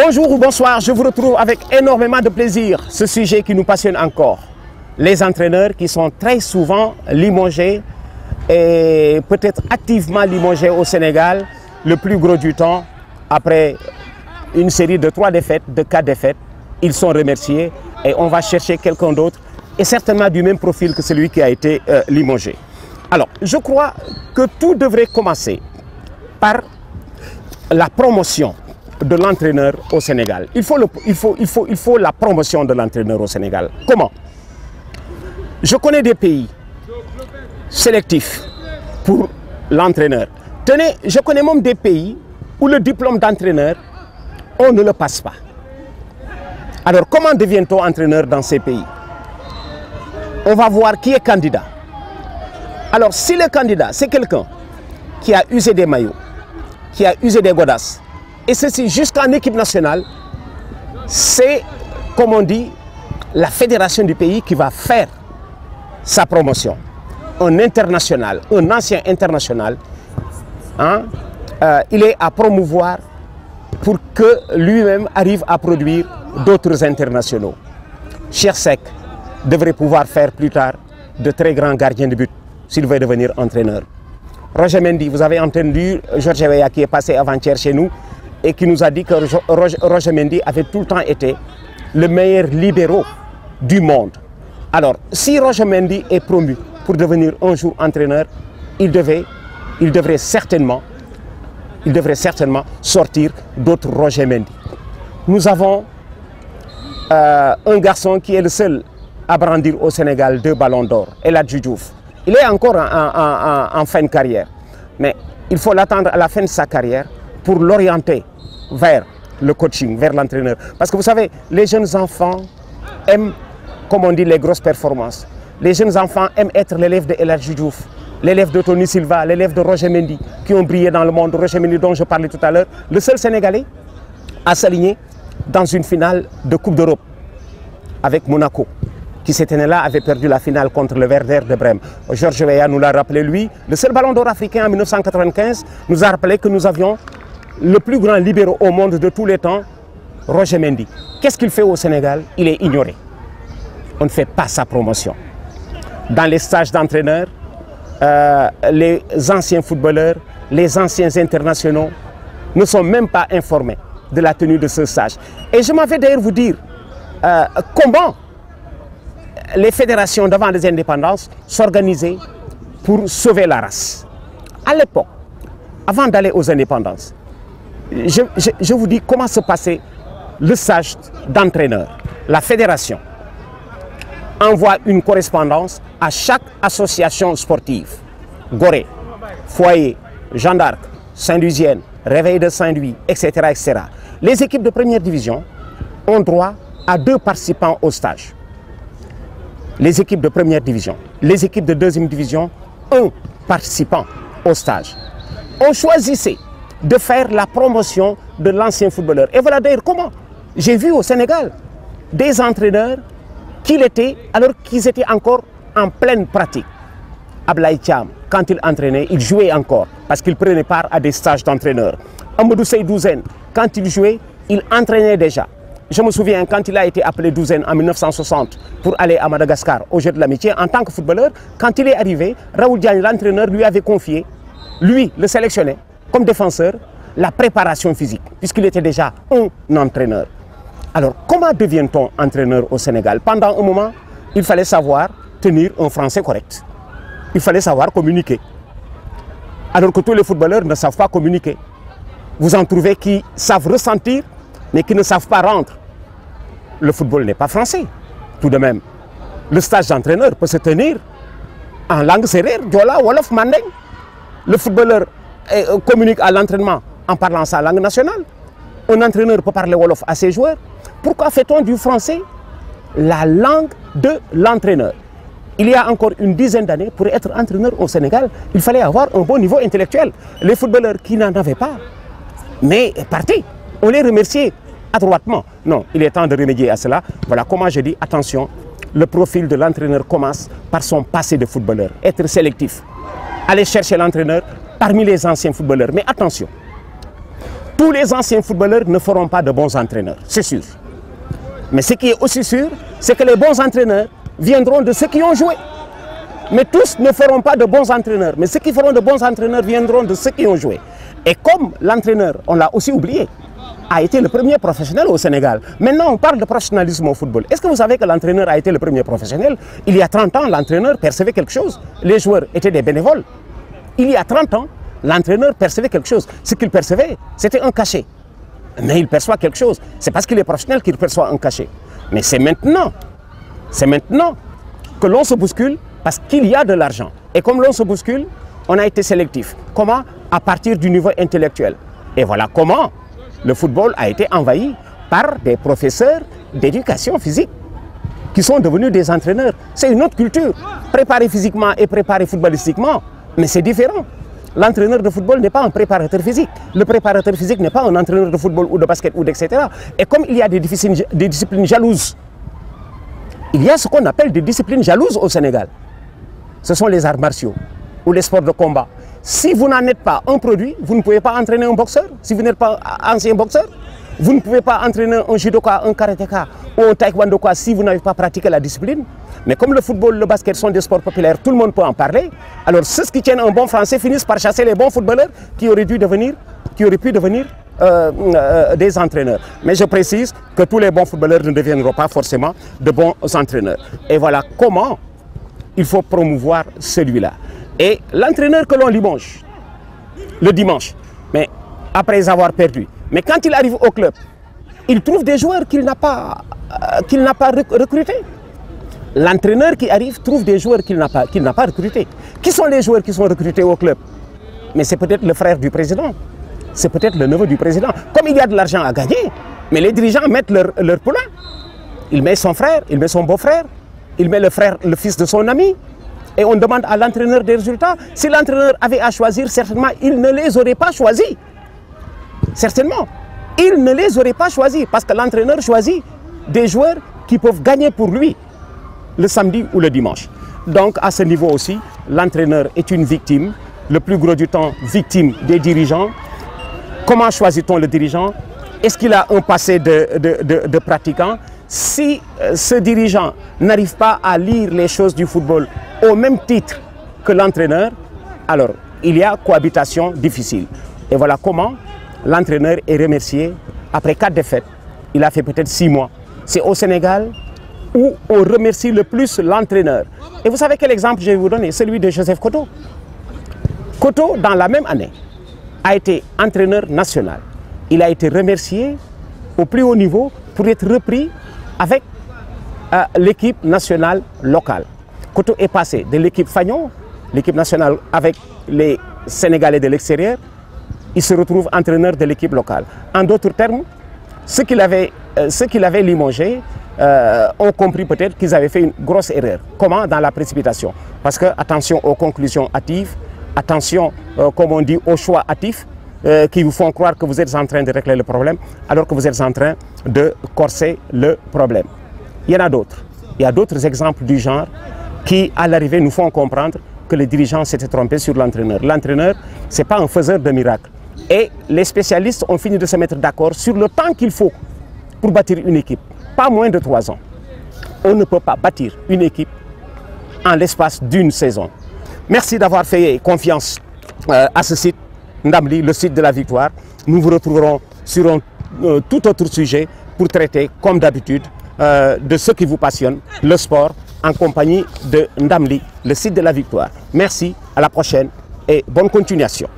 Bonjour ou bonsoir, je vous retrouve avec énormément de plaisir ce sujet qui nous passionne encore. Les entraîneurs qui sont très souvent limogés et peut-être activement limogés au Sénégal le plus gros du temps après une série de trois défaites, de quatre défaites. Ils sont remerciés et on va chercher quelqu'un d'autre et certainement du même profil que celui qui a été euh, limogé. Alors, je crois que tout devrait commencer par la promotion de l'entraîneur au Sénégal. Il faut, la promotion de l'entraîneur au Sénégal. Comment? Je connais des pays sélectifs pour l'entraîneur. Tenez, je connais même des pays où le diplôme d'entraîneur, on ne le passe pas. Alors, comment devient-on entraîneur dans ces pays? On va voir qui est candidat. Alors, si le candidat, c'est quelqu'un qui a usé des maillots, qui a usé des godasses, et ceci jusqu'en équipe nationale, c'est, comme on dit, la fédération du pays qui va faire sa promotion. Un international, un ancien international, hein, euh, il est à promouvoir pour que lui-même arrive à produire d'autres internationaux. Chersek devrait pouvoir faire plus tard de très grands gardiens de but s'il veut devenir entraîneur. Roger Mendy, vous avez entendu Georges Weah qui est passé avant-hier chez nous et qui nous a dit que Roger Mendy avait tout le temps été le meilleur libéraux du monde. Alors, si Roger Mendy est promu pour devenir un jour entraîneur, il, devait, il, devrait, certainement, il devrait certainement sortir d'autres Roger Mendy. Nous avons euh, un garçon qui est le seul à brandir au Sénégal deux ballons d'or, Eladji Djoudjouf. Il est encore en, en, en, en, fin de carrière, mais il faut l'attendre à la fin de sa carrière pour l'orienter vers le coaching, vers l'entraîneur. Parce que vous savez, les jeunes enfants aiment, comme on dit, les grosses performances. Les jeunes enfants aiment être l'élève de Eladji Djouf, l'élève de Tony Silva, l'élève de Roger Mendy, qui ont brillé dans le monde. Roger Mendy dont je parlais tout à l'heure, le seul Sénégalais à s'aligner dans une finale de Coupe d'Europe avec Monaco qui cette année-là avait perdu la finale contre le Werder de Brême. Georges Weah nous l'a rappelé lui. Le seul ballon d'or africain en 1995 nous a rappelé que nous avions le plus grand libéraux au monde de tous les temps, Roger Mendy. Qu'est-ce qu'il fait au Sénégal? Il est ignoré. On ne fait pas sa promotion. Dans les stages d'entraîneurs, euh, les anciens footballeurs, les anciens internationaux ne sont même pas informés de la tenue de ce stage. Et je m'en vais d'ailleurs vous dire euh, comment les fédérations d'avant les indépendances s'organisaient pour sauver la race. À l'époque, avant d'aller aux indépendances, je, vous dis comment se passait le stage d'entraîneur. La fédération envoie une correspondance à chaque association sportive. Gorée, Foyer, Jeanne d'Arc, Saint-Louisienne, Réveil de Saint-Louis, etc., etc. Les équipes de première division ont droit à deux participants au stage les équipes de première division, les équipes de deuxième division, un participant au stage. On choisissait de faire la promotion de l'ancien footballeur. Et voilà d'ailleurs comment j'ai vu au Sénégal des entraîneurs qu'il était alors qu'ils étaient encore en pleine pratique. Ablaï Cham, quand il entraînait, il jouait encore parce qu'il prenait part à des stages d'entraîneur. Amadou Seydouzen, quand il jouait, il entraînait déjà. Je me souviens quand il a été appelé douzaine en 1960 pour aller à Madagascar au jeu de l'amitié en tant que footballeur, quand il est arrivé, Raoul Diagne, l'entraîneur, lui avait confié, lui, le sélectionné, comme défenseur, la préparation physique, puisqu'il était déjà un entraîneur. Alors, comment devient-on entraîneur au Sénégal? Pendant un moment, il fallait savoir tenir un français correct. Il fallait savoir communiquer. Alors que tous les footballeurs ne savent pas communiquer. Vous en trouvez qui savent ressentir, mais qui ne savent pas rendre. Le football n'est pas français, tout de même. Le stage d'entraîneur peut se tenir en langue serrère, Diola, Wolof, Mandeng. Le footballeur communique à l'entraînement en parlant sa langue nationale. Un entraîneur peut parler Wolof à ses joueurs. Pourquoi fait-on du français la langue de l'entraîneur? Il y a encore une dizaine d'années, pour être entraîneur au Sénégal, il fallait avoir un bon niveau intellectuel. Les footballeurs qui n'en avaient pas, mais partis. On les remerciait adroitement. Non, il est temps de remédier à cela. Voilà comment je dis, attention, le profil de l'entraîneur commence par son passé de footballeur. Être sélectif. Aller chercher l'entraîneur parmi les anciens footballeurs. Mais attention, Tous les anciens footballeurs ne feront pas de bons entraîneurs, c'est sûr. Mais ce qui est aussi sûr, c'est que les bons entraîneurs viendront de ceux qui ont joué. Mais tous ne feront pas de bons entraîneurs. Mais ceux qui feront de bons entraîneurs viendront de ceux qui ont joué. Et comme l'entraîneur, on l'a aussi oublié, a été le premier professionnel au Sénégal. Maintenant, on parle de professionnalisme au football. Est-ce que vous savez que l'entraîneur a été le premier professionnel? Il y a 30 ans, l'entraîneur percevait quelque chose. Les joueurs étaient des bénévoles. Il y a 30 ans, l'entraîneur percevait quelque chose. Ce qu'il percevait, c'était un cachet. Mais il perçoit quelque chose. C'est parce qu'il est professionnel qu'il perçoit un cachet. Mais c'est maintenant, c'est maintenant que l'on se bouscule parce qu'il y a de l'argent. Et comme l'on se bouscule, on a été sélectif. Comment? À partir du niveau intellectuel. Et voilà comment le football a été envahi par des professeurs d'éducation physique qui sont devenus des entraîneurs. C'est une autre culture. Préparer physiquement et préparer footballistiquement, mais c'est différent. L'entraîneur de football n'est pas un préparateur physique. Le préparateur physique n'est pas un entraîneur de football ou de basket ou etc. Et comme il y a des disciplines, des disciplines jalouses, il y a ce qu'on appelle des disciplines jalouses au Sénégal. Ce sont les arts martiaux ou les sports de combat. Si vous n'en êtes pas un produit, vous ne pouvez pas entraîner un boxeur. Si vous n'êtes pas ancien boxeur, vous ne pouvez pas entraîner un judoka, un karatéka ou un taekwondoka si vous n'avez pas pratiqué la discipline. Mais comme le football, le basket sont des sports populaires, tout le monde peut en parler. Alors ceux qui tiennent un bon français finissent par chasser les bons footballeurs qui auraient dû devenir, qui auraient pu devenir euh, euh, des entraîneurs. Mais je précise que tous les bons footballeurs ne deviendront pas forcément de bons entraîneurs. Et voilà comment il faut promouvoir celui-là. Et l'entraîneur que l'on limonge le dimanche, mais après avoir perdu, mais quand il arrive au club, il trouve des joueurs qu'il n'a pas, euh, recrutés. L'entraîneur qui arrive trouve des joueurs qu'il n'a pas, qu'il n'a pas recrutés. Qui sont les joueurs qui sont recrutés au club? Mais c'est peut-être le frère du président, c'est peut-être le neveu du président. Comme il y a de l'argent à gagner, mais les dirigeants mettent leur, leur poulain. Il met son frère, il met son beau-frère, il met le frère, le fils de son ami, et on demande à l'entraîneur des résultats. Si l'entraîneur avait à choisir, certainement, il ne les aurait pas choisis. Certainement. Il ne les aurait pas choisis parce que l'entraîneur choisit des joueurs qui peuvent gagner pour lui le samedi ou le dimanche. Donc à ce niveau aussi, l'entraîneur est une victime, le plus gros du temps victime des dirigeants. Comment choisit-on le dirigeant? Est-ce qu'il a un passé de, pratiquant? Si euh, ce dirigeant n'arrive pas à lire les choses du football au même titre que l'entraîneur, alors il y a cohabitation difficile. Et voilà comment l'entraîneur est remercié après quatre défaites. Il a fait peut-être six mois. C'est au Sénégal où on remercie le plus l'entraîneur. Et vous savez quel exemple je vais vous donner? Celui de Joseph Koto. Koto, dans la même année, a été entraîneur national. Il a été remercié au plus haut niveau pour être repris avec euh, l'équipe nationale locale. Koto est passé de l'équipe Fagnon, l'équipe nationale avec les Sénégalais de l'extérieur, il se retrouve entraîneur de l'équipe locale. En d'autres termes, ceux qui l'avaient avait limogé euh, ont compris peut-être qu'ils avaient fait une grosse erreur. Comment? Dans la précipitation. Parce que, attention aux conclusions hâtives, attention, euh, comme on dit, aux choix hâtifs, euh, qui vous font croire que vous êtes en train de régler le problème, alors que vous êtes en train de corser le problème. Il y en a d'autres. Il y a d'autres exemples du genre qui, à l'arrivée, nous font comprendre que les dirigeants s'étaient trompés sur l'entraîneur. L'entraîneur, ce n'est pas un faiseur de miracles. Et les spécialistes ont fini de se mettre d'accord sur le temps qu'il faut pour bâtir une équipe. Pas moins de trois ans. On ne peut pas bâtir une équipe en l'espace d'une saison. Merci d'avoir fait confiance euh, à ce site, Ndamli, le site de la victoire. Nous vous retrouverons sur un euh, tout autre sujet pour traiter, comme d'habitude, euh, de ce qui vous passionne, le sport, en compagnie de Ndamli, le site de la victoire. Merci, à la prochaine et bonne continuation.